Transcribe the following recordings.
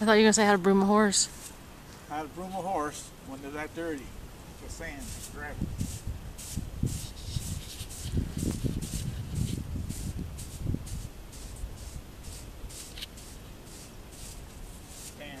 I thought you were going to say how to broom a horse. How to broom a horse when they're that dirty. The sand, the gravel. Stand.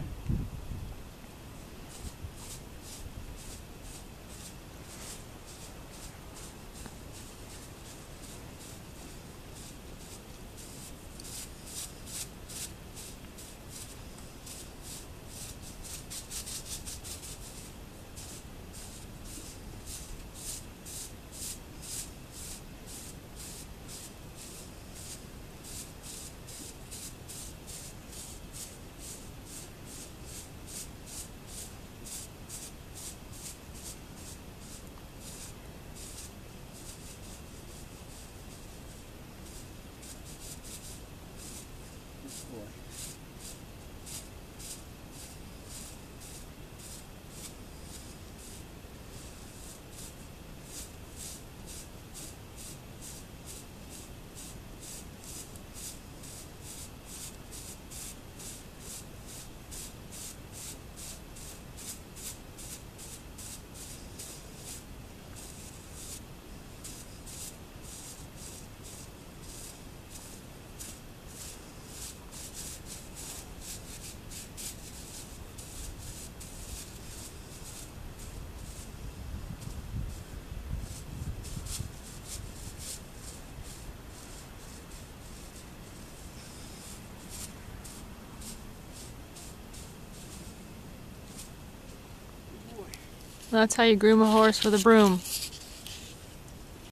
Stand. That's how you groom a horse with a broom.